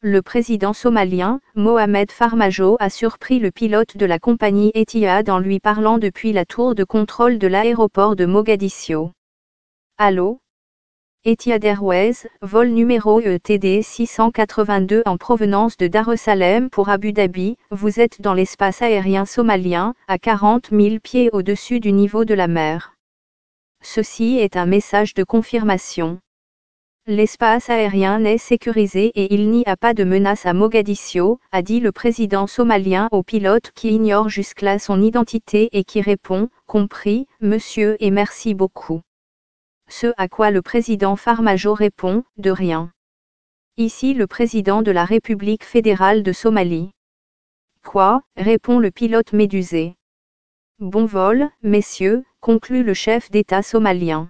Le président somalien, Mohamed Farmajo a surpris le pilote de la compagnie Etihad en lui parlant depuis la tour de contrôle de l'aéroport de Mogadiscio. Allô? Etihad Airways, vol numéro ETD 682 en provenance de Darussalem pour Abu Dhabi, vous êtes dans l'espace aérien somalien, à 40 000 pieds au-dessus du niveau de la mer. Ceci est un message de confirmation. L'espace aérien est sécurisé et il n'y a pas de menace à Mogadiscio, a dit le président somalien au pilote qui ignore jusque-là son identité et qui répond, compris, monsieur et merci beaucoup. Ce à quoi le président Farmajo répond, de rien. Ici le président de la République fédérale de Somalie. Quoi, répond le pilote médusé. Bon vol, messieurs, conclut le chef d'État somalien.